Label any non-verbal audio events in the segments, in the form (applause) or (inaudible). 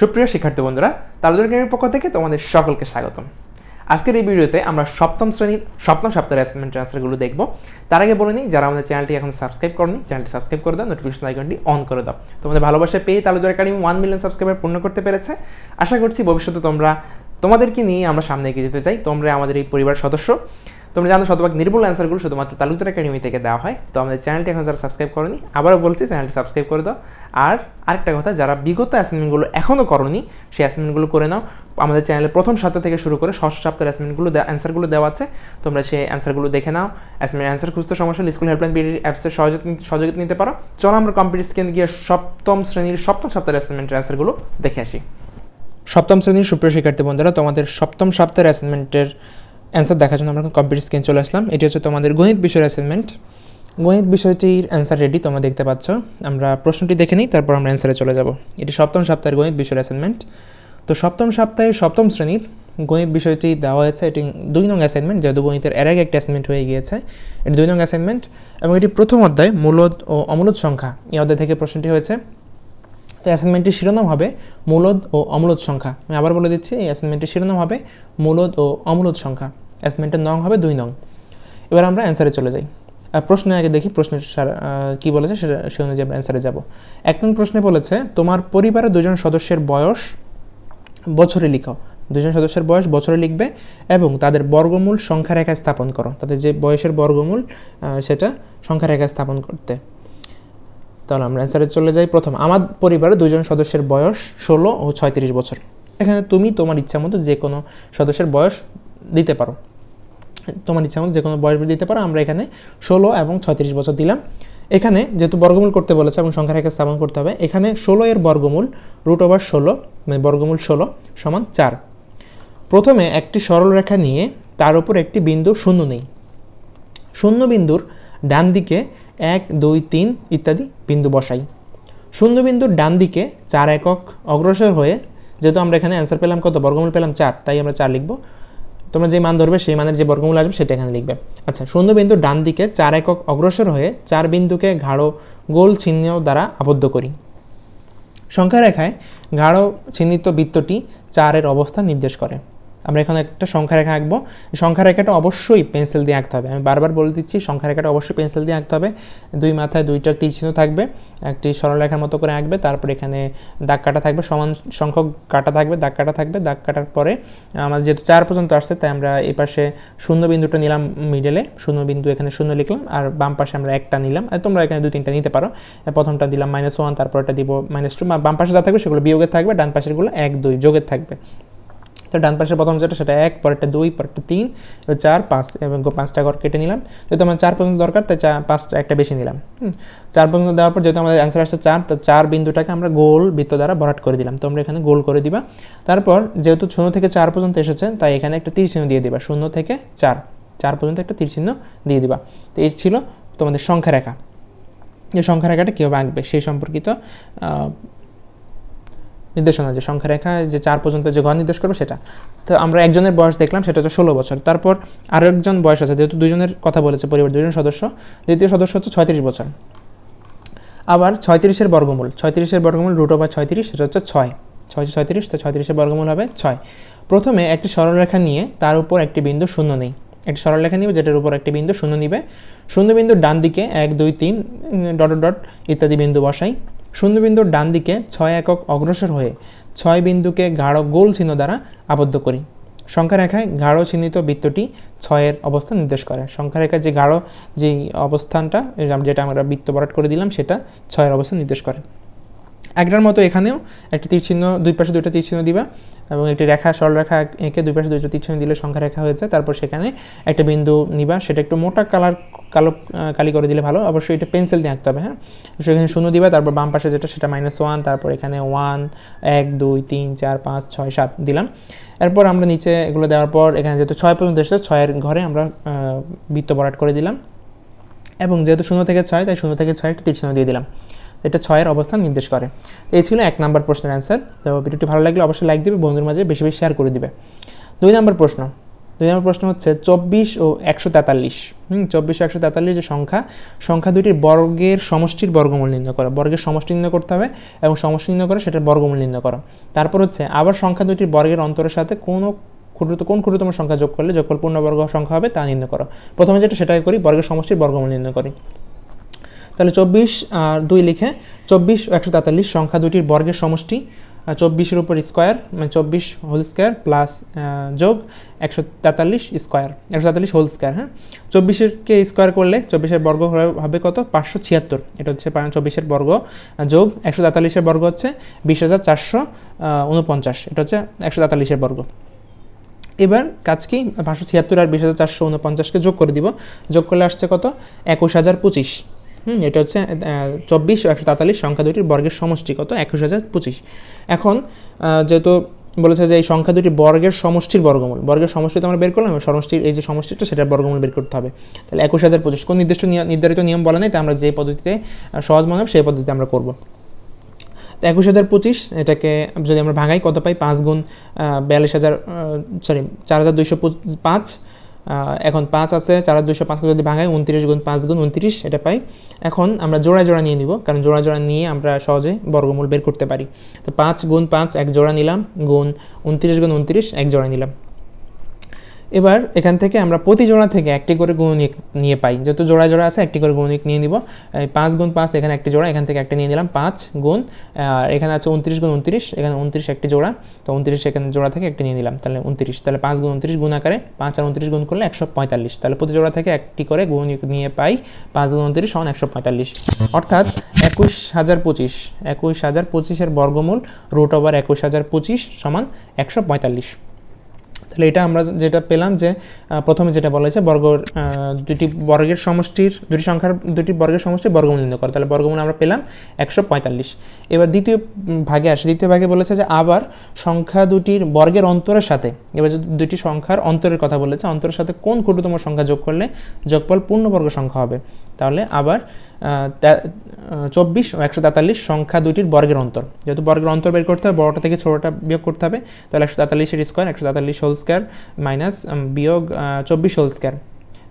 সুপ্রিয় শিক্ষার্থী বন্ধুরা তালুজর একাডেমির পক্ষ থেকে তোমাদের সকলকে স্বাগতম। আজকের এই ভিডিওতে আমরা সপ্তম শ্রেণির, সপ্তম সপ্তাহের অ্যাসাইনমেন্টের আনসারগুলো দেখব। তার আগে বলে নিই, যারা আমাদের চ্যানেলটি এখন সাবস্ক্রাইব করনি চ্যানেলটি সাবস্ক্রাইব করে দাও নোটিফিকেশন আইকনটি অন করে দাও। তোমাদের ভালোবাসা পেয়ে তালুজর একাডেমি ওয়ান মিলিয়ন সাবস্ক্রাইবার পূর্ণ করতে পেরেছে। আশা করছি ভবিষ্যতে তোমরা, তোমাদেরকে নিয়ে আমরা সামনে এগিয়ে যেতে চাই। তোমরা আমাদের এই পরিবার সদস্য। তোমরা জানো শতভাগ নির্ভুল অ্যান্সারগুলো শুধুমাত্র তালুকদার একাডেমি থেকে দেওয়া হয়। তো আমাদের চ্যানেলটি এখন যারা সাবস্ক্রাইব করনি, আবারও বলছি চ্যানেলটি সাবস্ক্রাইব করে দাও। আর আরেকটা কথা, যারা বিগত অ্যাসাইনমেন্টগুলো এখনও করনি, সেই অ্যাসাইনমেন্টগুলো করে নাও। আমাদের চ্যানেলের প্রথম সপ্তাহ থেকে শুরু করে ষষ্ঠ সপ্তাহের অ্যাসাইনমেন্টগুলো অ্যান্সারগুলো দেওয়া আছে। তোমরা সেই অ্যান্সারগুলো দেখে নাও। অ্যাসাইনমেন্ট অ্যান্সার খুঁজতে সমস্যা হলে স্কুল হেল্পলাইন বিডি অ্যাপসের সহযোগিতা নিতে পারো। চলো আমরা কম্পিউটার স্ক্রিন গিয়ে সপ্তম শ্রেণির, সপ্তম সপ্তাহের অ্যাসাইনমেন্টের অ্যান্সারগুলো দেখে আসি। সপ্তম শ্রেণির সুপ্রিয় শিক্ষার্থী বন্ধুরা, তোমাদের সপ্তম সপ্তাহের অ্যাসাইনমেন্টের অ্যান্সার দেখার জন্য আমরা কম্পিউটার স্ক্রিন চলে আসলাম। এটি হচ্ছে তোমাদের গণিত বিষয়ের অ্যাসাইনমেন্ট গণিত বিষয়টির অ্যান্সার রেডি তোমরা দেখতে পাচ্ছ। আমরা প্রশ্নটি দেখে নিই, তারপর আমরা অ্যান্সারে চলে যাব। এটি সপ্তম সপ্তাহের গণিত বিষয়ের অ্যাসাইনমেন্ট তো সপ্তম সপ্তাহে সপ্তম শ্রেণির গণিত বিষয়টি দেওয়া হয়েছে। এটি দুই নং অ্যাসাইনমেন্ট যেহেতু গণিতের এর আগে একটা অ্যাসাইনমেন্ট হয়ে গিয়েছে। এটি দুই নং অ্যাসাইনমেন্ট এবং এটি প্রথম অধ্যায়, মূলদ ও অমূলদ সংখ্যা। এই অধ্যায় থেকে প্রশ্নটি হয়েছে। তো অ্যাসাইনমেন্টটির শিরোনাম হবে মূলদ ও অমূলদ সংখ্যা। আমি আবার বলে দিচ্ছি, এই অ্যাসাইনমেন্টটির শিরোনাম হবে মূলদ ও অমূলদ সংখ্যা। অ্যাসাইনমেন্টের নং হবে দুই নং। এবার আমরা অ্যান্সারে চলে যাই। আর প্রশ্নে আগে দেখি প্রশ্নের কি বলেছে সেটা সে অনুযায়ী আমরা অ্যান্সারে যাব। এক নং প্রশ্নে বলেছে, তোমার পরিবারের দুজন সদস্যের বয়স বছরে লিখো। দুজন সদস্যের বয়স বছরে লিখবে এবং তাদের বর্গমূল সংখ্যা রেখায় স্থাপন করো। তাদের যে বয়সের বর্গমূল সেটা সংখ্যা রেখায় স্থাপন করতে। তাহলে আমরা অ্যান্সারে চলে যাই। প্রথম, আমার পরিবারে দুজন সদস্যের বয়স ষোলো ও ছয়ত্রিশ বছর। এখানে তুমি তোমার ইচ্ছা মতো যে কোনো সদস্যের বয়স দিতে পারো। তোমার ইচ্ছা মতো যে কোনো বয়স দিতে পারো। আমরা এখানে ষোলো এবং ছয়ত্রিশ বছর দিলাম। এখানে যেহেতু বর্গমূল করতে বলেছে এবং সংখ্যা রেখা স্থাপন করতে হবে, এখানে ষোলো এর বর্গমূল রুট ওভার ষোলো মানে বর্গমূল ষোলো সমান চার। প্রথমে একটি সরল রেখা নিয়ে তার উপর একটি বিন্দু শূন্য নেই। শূন্য বিন্দুর ডান দিকে এক, দুই, তিন ইত্যাদি বিন্দু বসাই। শূন্য বিন্দুর ডান দিকে চার একক অগ্রসর হয়ে, যেহেতু আমরা এখানে অ্যান্সার পেলাম কত? বর্গমূল পেলাম চার, তাই আমরা চার লিখব। তোমরা যে মান ধরবে, সেই মানের যে বর্গমূল আসবে, সেটা এখানে লিখবে। আচ্ছা শূন্য বিন্দু ডান দিকে চার একক অগ্রসর হয়ে চার বিন্দুকে গাঢ় গোল চিহ্ন দ্বারা আবদ্ধ করি। সংখ্যা রেখায় গাঢ় চিহ্নিত বৃত্তটি চারের অবস্থান নির্দেশ করে। আমরা এখানে একটা সংখ্যা রেখা আঁকবো। সংখ্যা রেখাটা অবশ্যই পেন্সিল দিয়ে আঁকতে হবে। আমি বারবার বলে দিচ্ছি সংখ্যা রেখাটা অবশ্যই পেন্সিল দিয়ে আঁকতে হবে। দুই মাথায় দুইটা তীর চিহ্ন থাকবে, একটি সরল রেখার মতো করে আঁকবে, তারপর এখানে দাগ কাটা থাকবে, সমান সংখ্যক কাটা থাকবে, দাগ কাটা থাকবে। দাগ কাটার পরে আমাদের যেহেতু চার পর্যন্ত আসছে, তাই আমরা এই পাশে শূন্য বিন্দুটা নিলাম মিডলে শূন্য বিন্দু এখানে শূন্য লিখলাম, আর বাম পাশে আমরা একটা নিলাম। আর তোমরা এখানে দুই তিনটা নিতে পারো। প্রথমটা দিলাম মাইনাস ওয়ান তারপরটা দিব মাইনাস টু বাম পাশে যা থাকবে, সেগুলো বিয়োগের থাকবে, ডান পাশেরগুলো এক, দুই যোগের থাকবে। তো ডান পাশে প্রথম যেটা, সেটা এক, পরেরটা দুই, পরেরটা তিন চার, পাঁচ, এবং পাঁচটা ঘর কেটে নিলাম। যেহেতু আমার চার পর্যন্ত দরকার, তাই চার পাঁচটা একটা বেশি নিলাম। চার পর্যন্ত দেওয়ার পর যেহেতু আমাদের অ্যান্সার আসছে চার, তো চার বিন্দুটাকে আমরা গোল বৃত্ত দ্বারা ভরাট করে দিলাম। তোমরা এখানে গোল করে দিবা। তারপর যেহেতু শূন্য থেকে চার পর্যন্ত এসেছে, তাই এখানে একটা তীর চিহ্ন দিয়ে দিবা। শূন্য থেকে চার চার পর্যন্ত একটা তীর চিহ্ন দিয়ে দিবা। তো এই ছিল তোমাদের সংখ্যা রেখা যে সংখ্যা রেখাটা কীভাবে আঁকবে? সেই সম্পর্কিত নির্দেশনা যে সংখ্যা রেখা, যে চার পর্যন্ত যে ঘর নির্দেশ করবে সেটা। তো আমরা একজনের বয়স দেখলাম, সেটা হচ্ছে ষোলো বছর। তারপর আরও একজন বয়স আছে, যেহেতু দুজনের কথা বলেছে পরিবার দুজন সদস্য, দ্বিতীয় সদস্য হচ্ছে ছয়ত্রিশ বছর। আবার ছয়ত্রিশের বর্গমূল ছয়ত্রিশের বর্গমূল রুট ওভার ছয়ত্রিশ, সেটা হচ্ছে ছয়। ছয় ছয়ত্রিশ, তো ছয়ত্রিশের বর্গমূল হবে ছয়। প্রথমে একটি সরলরেখা নিয়ে তার উপর একটি বিন্দু শূন্য নেই। একটি সরলরেখা নিবে, যেটার উপর একটি বিন্দু শূন্য নিবে। শূন্য বিন্দুর ডান দিকে এক, দুই, তিন ডট ডট ইত্যাদি বিন্দু বসাই। শূন্যবিন্দুর ডান দিকে ছয় একক অগ্রসর হয়ে ছয় বিন্দুকে গাঢ় গোল চিহ্ন দ্বারা আবদ্ধ করি। সংখ্যা রেখায় গাঢ় চিহ্নিত বৃত্তটি ছয়ের অবস্থান নির্দেশ করে। সংখ্যা রেখায় যে গাঢ় যে অবস্থানটা, যেটা আমরা বৃত্ত বরাট করে দিলাম, সেটা ছয়ের অবস্থান নির্দেশ করে। একটার মতো এখানেও একটি তীর চিহ্ন দুই পাশে দুইটা তীর চিহ্ন দিবা এবং একটি রেখা সরল রেখা এঁকে দুই পাশে দুইটা তীর চিহ্ন দিলে সংখ্যা রেখা হয়েছে। তারপর সেখানে একটা বিন্দু নিবা, সেটা একটু মোটা কালার, কালো কালি করে দিলে ভালো। অবশ্যই এটা পেন্সিল দিয়ে আঁকতে হবে হ্যাঁ? সেখানে শূন্য দিবা, তারপর বাম পাশে যেটা, সেটা মাইনাস ওয়ান তারপর এখানে ওয়ান এক, দুই, তিন, চার, পাঁচ, ছয়, সাত দিলাম। এরপর আমরা নিচে এগুলো দেওয়ার পর এখানে যেহেতু ছয় পর্যন্ত এসেছে, ছয়ের ঘরে আমরা বৃত্ত বরাট করে দিলাম। এবং যেহেতু শূন্য থেকে ছয়, তাই শূন্য থেকে ছয় একটা তীর চিহ্ন দিয়ে দিলাম। এটা ছয়ের অবস্থান নির্দেশ করে। এই ছিল এক নম্বর প্রশ্নের অ্যান্সার তো ভিডিওটি ভালো লাগলে অবশ্যই লাইক দিবে বন্ধুর মাঝে বেশি বেশি শেয়ার করে দিবে। দুই নম্বর প্রশ্ন। দুই নম্বর প্রশ্ন হচ্ছে চব্বিশ ও একশো তেতাল্লিশ। হুম, চব্বিশ ও একশো তেতাল্লিশ যে সংখ্যা সংখ্যা দুটির বর্গের সমষ্টির বর্গমূল নির্ণয় করো। বর্গের সমষ্টি নির্ণয় করতে হবে এবং সমষ্টি নির্ণয় করে সেটার বর্গমূল নির্ণয় করো। তারপর হচ্ছে আবার সংখ্যা দুটির বর্গের অন্তরের সাথে কোনো ক্ষুদ্রত, কোন ক্ষুদ্রতম সংখ্যা যোগ করলে যোগফল পূর্ণবর্গ সংখ্যা হবে তা নির্ণয় করো। প্রথমে যেটা সেটাই করি, বর্গের সমষ্টির বর্গমূল নির্ণয় করি। তাহলে চব্বিশ আর দুই লিখে চব্বিশ, একশো তেতাল্লিশ, সংখ্যা দুটির বর্গের সমষ্টি চব্বিশের উপর স্কোয়ার মানে চব্বিশ হোল স্কোয়ার প্লাস যোগ একশো তেতাল্লিশ স্কোয়ার একশো তেতাল্লিশ হোল স্কোয়ার হ্যাঁ? চব্বিশেরকে স্কোয়ার করলে? চব্বিশের বর্গ হবে কত? পাঁচশো ছিয়াত্তর। এটা হচ্ছে চব্বিশের বর্গ যোগ একশো তেতাল্লিশের বর্গ হচ্ছে বিশ হাজার চারশো উনপঞ্চাশ এটা হচ্ছে একশো তেতাল্লিশের বর্গ। এবার কাজ কি? পাঁচশো ছিয়াত্তর আর বিশ হাজার চারশো উনপঞ্চাশকে যোগ করে দিব। যোগ করলে আসছে কত? একুশ হাজার পঁচিশ। হুম, এটা হচ্ছে চব্বিশ একশো তেতাল্লিশ সংখ্যা দুটির বর্গের সমষ্টি কত একুশ হাজার পঁচিশ। এখন যেহেতু বলেছে যে এই সংখ্যা দুটি বর্গের সমষ্টির বর্গমূল, বর্গের সমষ্টি আমরা বের করলাম সমষ্টির, এই যে সমষ্টিটা, সেটার বর্গমূল বের করতে হবে। তাহলে একুশ হাজার পঁচিশ, কোন নির্দিষ্ট নির্ধারিত নিয়ম বলা নেই, তাই আমরা যে পদ্ধতিতে সহজ মনে হবে, সেই পদ্ধতিতে আমরা করব। তো একুশ হাজার পঁচিশ, এটাকে যদি আমরা ভাঙাই, কত পাই? পাঁচ গুণ বিয়াল্লিশ হাজার সরি, চার হাজার দুইশো পাঁচ এখন পাঁচ আছে, চার হাজার দুশো পাঁচকে যদি ভাঙাই, উনত্রিশ গুণ পাঁচ গুণ উনত্রিশ এটা পাই। এখন আমরা জোড়া জোড়া নিয়ে নিব, কারণ জোড়া জোড়া নিয়ে আমরা সহজে বর্গমূল বের করতে পারি। তো পাঁচ গুণ পাঁচ, এক জোড়া নিলাম, গুণ উনত্রিশ গুণ উনত্রিশ, এক জোড়া নিলাম। এবার এখান থেকে আমরা প্রতি জোড়া থেকে একটি করে গুণনিক নিয়ে পাই। যেহেতু জোড়া জোড়া আছে একটি করে গুণনিক নিয়ে নিব। পাঁচ গুণ পাঁচ এখানে একটি জোড়া, এখান থেকে একটা নিয়ে নিলাম পাঁচ গুণ। এখানে আছে উনত্রিশ গুণ উনত্রিশ, এখানে উনত্রিশ একটি জোড়া। তো উনত্রিশ এখানে জোড়া থেকে একটি নিয়ে নিলাম, তাহলে উনত্রিশ। তাহলে পাঁচ গুণ উনত্রিশ গুণ আকারে পাঁচ আর উনত্রিশ গুণ করলে একশো পঁয়তাল্লিশ। তাহলে প্রতি জোড়া থেকে একটি করে গুণনিক নিয়ে পাই পাঁচ গুণ উনত্রিশ সমান একশো পঁয়তাল্লিশ। অর্থাৎ একুশ হাজার পঁচিশ, একুশ হাজার পঁচিশের বর্গমূল রুট ওভার একুশ হাজার পঁচিশ সমান একশো পঁয়তাল্লিশ। তাহলে এটা আমরা যেটা পেলাম যে প্রথমে যেটা বলা হয়েছে, বর্গ দুটি বর্গের সমষ্টির দুটি সংখ্যার দুটি বর্গের সমষ্টির বর্গমূল নির্ণয় করে। তাহলে বর্গমূল আমরা পেলাম একশো পঁয়তাল্লিশ। এবার দ্বিতীয় ভাগে আসে। দ্বিতীয় ভাগে বলেছে যে, আবার সংখ্যা দুটির বর্গের অন্তরের সাথে, এবার যদি দুটি সংখ্যার অন্তরের কথা বলেছে, অন্তরের সাথে কোন ক্ষুদ্রতম সংখ্যা যোগ করলে যোগফল পূর্ণবর্গ সংখ্যা হবে? তাহলে আবার চব্বিশ একশো তেতাল্লিশ সংখ্যা দুটির বর্গের অন্তর। যেহেতু বর্গের অন্তর বের করতে হবে, বড়টা থেকে ছোটোটা বিয়োগ করতে হবে, তাহলে একশো তেতাল্লিশের স্কোয়ার একশো তেতাল্লিশ হোল স্কোয়ার মাইনাস বিয়োগ চব্বিশ হোল স্কোয়ার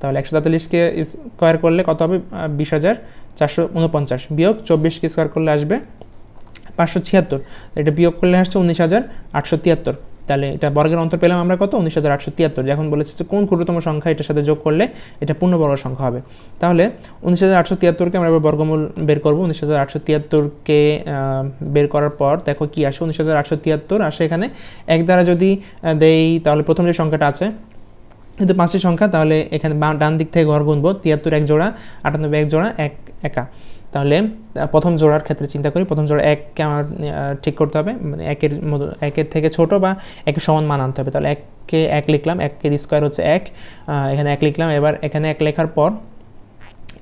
তাহলে একশো তেতাল্লিশকে স্কোয়ার করলে কত হবে? বিশ হাজার চারশো উনপঞ্চাশ। বিয়োগ চব্বিশকে স্কোয়ার করলে আসবে পাঁচশো ছিয়াত্তর। এটা বিয়োগ করলে আসছে উনিশ হাজার আটশো তিয়াত্তর। তাহলে এটা বর্গের অন্তর পেলাম আমরা কত? উনিশ হাজার আটশো তিয়াত্তর। যখন বলেছে যে কোন ক্ষুদ্রতম সংখ্যা এটার সাথে যোগ করলে এটা পূর্ণবর্গ সংখ্যা হবে। তাহলে উনিশ হাজার আটশো তিয়াত্তরকে আমরা এবার বর্গমূল বের করব। উনিশ হাজার আটশো তিয়াত্তরকে বের করার পর দেখো কি আসে। উনিশ হাজার আটশো তিয়াত্তর আসে এখানে। এক দ্বারা যদি দেই, তাহলে প্রথম যে সংখ্যাটা আছে কিন্তু পাঁচটি সংখ্যা, তাহলে এখানে ডান দিক থেকে ঘর গুনবো। তিয়াত্তর এক জোড়া, আটানব্বই এক জোড়া, এক একা। তাহলে প্রথম জোড়ার ক্ষেত্রে চিন্তা করি, প্রথম জোড়া এককে আমার ঠিক করতে হবে মানে একের মতো, একের থেকে ছোট বা একের সমান মান আনতে হবে। তাহলে এককে এক লিখলাম, একের স্কোয়ার হচ্ছে এক এখানে এক লিখলাম, এবার এখানে এক লেখার পর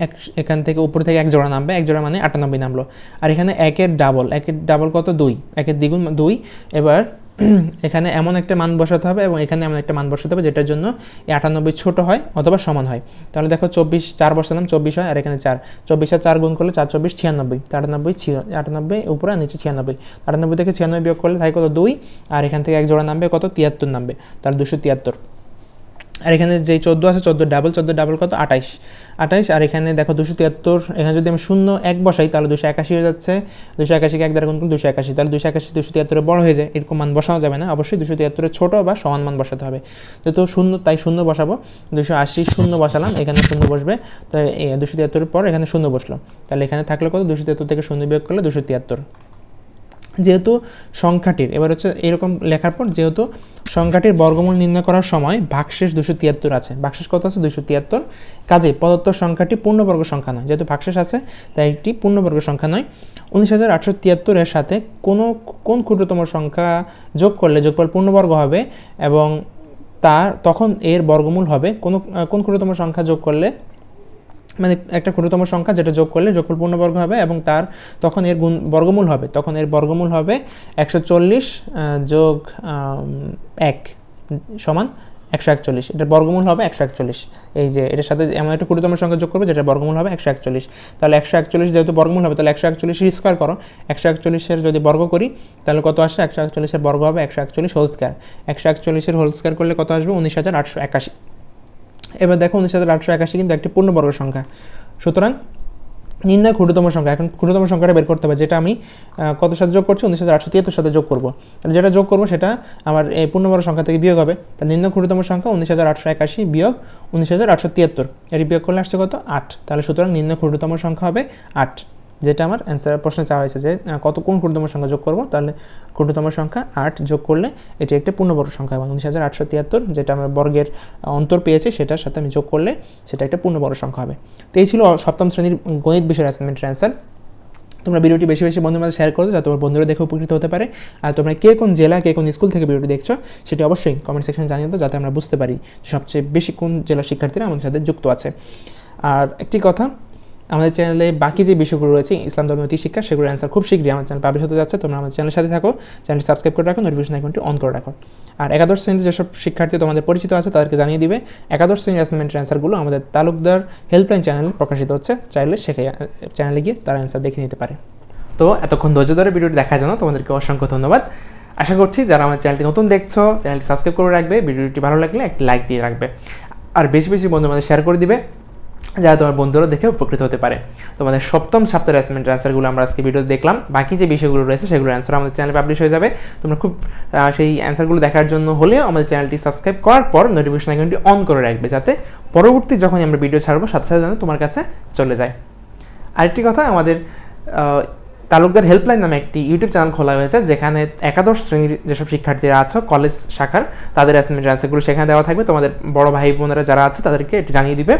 এক, এখান থেকে উপর থেকে এক জোড়া নামবে, এক জোড়া মানে আটানব্বই নামলো। আর এখানে একের ডাবল একের ডাবল কত? দুই, একের দ্বিগুণ, দুই, এবার (clears throat) এখানে এমন একটা মান বসাতে হবে এবং এখানে এমন একটা মান বসাতে হবে যেটার জন্য আটানব্বই ছোট হয় অথবা সমান হয়। তাহলে দেখো চব্বিশ, চার বসালাম, চব্বিশ হয়, আর এখানে চার। চব্বিশ আর চার গুণ করলে চার, চব্বিশ, ছিয়ানব্বই। আটানব্বই আটানব্বই উপরে নিচে ছিয়ানব্বই। আটানব্বই থেকে ছিয়ানব্বই বিয়োগ করলে তাই কত? দুই। আর এখান থেকে এক জোড়া নামবে কত? তিয়াত্তর নামবে। তাহলে দুশো তিয়াত্তর। আর এখানে যে চোদ্দ আছে, চোদ্দ ডাবল চোদ্দ ডাবল কত? আঠাইশ। আঠাইশ, আর এখানে দেখো দুশো তিয়াত্তর, এখানে যদি আমি শূন্য এক বসাই, তাহলে দুশো একাশি হয়ে যাচ্ছে। দুশো একাশিকে এক দ্বারা গুণ দুশো একাশি, তাহলে দুশো একাশি দুশো তিয়াত্তরে বড় হয়ে যায়। এরকম মান বসানো যাবে না। অবশ্যই দুশো তিয়াত্তরে ছোট বা সমান মান বসাতে হবে। তো শূন্য, তাই শূন্য বসাবো। দুশো আশি শূন্য বসালাম, এখানে শূন্য বসবে। তাই দুশো তিয়াত্তরের পর এখানে শূন্য বসল। তাহলে এখানে থাকলে কত? দুশো তিয়াত্তর থেকে শূন্য বিয়োগ করলে দুশো তিয়াত্তর। যেহেতু সংখ্যাটির, এবার হচ্ছে এরকম লেখার পর যেহেতু সংখ্যাটির বর্গমূল নির্ণয় করার সময় ভাগশেষ দুশো তিয়াত্তর আছে। ভাগশেষ কত আছে? দুশো তিয়াত্তর। কাজে প্রদত্ত সংখ্যাটি পূর্ণবর্গ সংখ্যা নয়। যেহেতু ভাগশেষ আছে, তাই একটি পূর্ণবর্গ সংখ্যা নয়। উনিশ হাজার আটশো তিয়াত্তরের সাথে কোনো, কোন ক্ষুদ্রতম সংখ্যা যোগ করলে যোগফল পূর্ণবর্গ হবে এবং তার, তখন এর বর্গমূল হবে। কোনো, কোন ক্ষুদ্রতম সংখ্যা যোগ করলে মানে একটা ক্ষুদ্রতম সংখ্যা যেটা যোগ করলে যোগফল পূর্ণবর্গ হবে এবং তার তখন এর গুণ বর্গমূল হবে। তখন এর বর্গমূল হবে একশো চল্লিশ যোগ এক, সমান একশো একচল্লিশ। এটার বর্গমূল হবে একশো একচল্লিশ। এই যে এটার সাথে এমন একটা ক্ষুদ্রতম সংখ্যা যোগ করবে যেটা বর্গমূল হবে একশো একচল্লিশ। তাহলে একশো একচল্লিশ যেহেতু বর্গমূল হবে, তাহলে একশো একচল্লিশের স্কোয়ার করো। একশো একচল্লিশের যদি বর্গ করি, তাহলে কত আসে? একশো একচল্লিশের বর্গ হবে একশো একচল্লিশ হোল স্কোয়ার একশো একচল্লিশের হোল স্কোয়ার করলে কত আসবে? উনিশ হাজার আটশো একাশি। এবার দেখো উনিশ হাজার আটশো একাশি কিন্তু একটি পূর্ণবর্গ সংখ্যা। সুতরাং নির্ণয় ক্ষুদ্রতম সংখ্যা, এখন ক্ষুদ্রতম সংখ্যাটা বের করতে হবে, যেটা আমি কত সাথে যোগ করছি? উনিশ হাজার আটশো তিয়াত্তর সাথে যোগ করব। যেটা যোগ করব সেটা আমার এই পূর্ণবর্গ সংখ্যা থেকে বিয়োগ হবে। তাহলে নির্ণয় ক্ষুদ্রতম সংখ্যা উনিশ হাজার আটশো একাশি বিয়োগ উনিশ হাজার আটশো তিয়াত্তর। এটি বিয়োগ করলে আসছে কত? আট। তাহলে সুতরাং নির্ণয় ক্ষুদ্রতম সংখ্যা হবে আট। যেটা আমার অ্যান্সার প্রশ্নে চাওয়া হয়েছে যে কত কোন ক্ষুদ্রতম সংখ্যা যোগ করব? তাহলে ক্ষুদ্রতম সংখ্যা আট যোগ করলে এটি একটা পূর্ণবর্গ সংখ্যা এবং উনিশ হাজার আটশো তিয়াত্তর, যেটা আমরা বর্গের অন্তর পেয়েছি, সেটার সাথে আমি যোগ করলে সেটা একটা পূর্ণবর্গ সংখ্যা হবে। তো এই ছিল সপ্তম শ্রেণির গণিত বিষয়ের অ্যাসাইনমেন্টের অ্যান্সার তোমরা ভিডিওটি বেশি বেশি বন্ধুদের মাঝে শেয়ার করো, যাতে তোমার বন্ধুরা দেখে উপকৃত হতে পারে। আর তোমরা কে কোন জেলা, কে কোন স্কুল থেকে ভিডিওটি দেখছ, সেটি অবশ্যই কমেন্ট সেকশনে জানিয়ে দাও, যাতে আমরা বুঝতে পারি সবচেয়ে বেশি কোন জেলার শিক্ষার্থীরা আমাদের সাথে যুক্ত আছে। আর একটি কথা আমাদের চ্যানেলে বাকি যে বিষয়গুলো রয়েছে, ইসলাম ধর্ম, নীতি, শিক্ষা, সেগুলোর অ্যান্সার খুব শীঘ্রই আমার চ্যানেল পাবলিশ হতে যাচ্ছে। তোমরা আমাদের চ্যানেলের সাথে থাকো চ্যানেলটি সাবস্ক্রাইব করে রাখো নোটিফিকেশন আইকনটি অন করে রাখো। আর একাদশ শ্রেণীতে যেসব শিক্ষার্থী তোমাদের পরিচিত আছে, তাদেরকে জানিয়ে দিবে, একাদশ শ্রেণির অ্যাসাইনমেন্টের অ্যান্সারগুলো আমাদের তালুকদার হেল্পলাইন চ্যানেলে প্রকাশিত হচ্ছে। চাইলে সেখানে চ্যানেলে গিয়ে তারা অ্যান্সার দেখে নিতে পারে। তো এতক্ষণ ধৈর্য ধরে ভিডিওটি দেখার জন্য তোমাদেরকে অসংখ্য ধন্যবাদ। আশা করছি যারা আমার চ্যানেলটি নতুন দেখছ চ্যানেলটি সাবস্ক্রাইব করে রাখবে, ভিডিওটি ভালো লাগলে একটি লাইক দিয়ে রাখবে। আর বেশি বেশি বন্ধু আমাদের শেয়ার করে দিবে। যাতে তোমার বন্ধুরা দেখে উপকৃত হতে পারে। তোমাদের সপ্তম সপ্তাহের অ্যাসাইনমেন্টের অ্যান্সারগুলো আমরা আজকে ভিডিও দেখলাম। বাকি যে বিষয়গুলো রয়েছে, সেগুলোর অ্যান্সার আমাদের চ্যানেলে পাবলিশ হয়ে যাবে। তোমরা খুব সেই অ্যান্সারগুলো দেখার জন্য হলেও আমাদের চ্যানেলটি সাবস্ক্রাইব করার পর নোটিফিকেশন আইকনটি অন করে রাখবে, যাতে পরবর্তী যখন আমরা ভিডিও ছাড়বো, সাথে সাথে যেন তোমার কাছে চলে যায়। আরেকটি কথা, আমাদের তালুকদার হেল্পলাইন নামে একটি ইউটিউব চ্যানেল খোলা হয়েছে, যেখানে একাদশ শ্রেণির যেসব শিক্ষার্থীরা আছো কলেজ শাখার, তাদের অ্যাসাইনমেন্টের অ্যান্সারগুলো সেখানে দেওয়া থাকবে। তোমাদের বড় ভাই বোনেরা যারা আছে, তাদেরকে এটি জানিয়ে দিবে।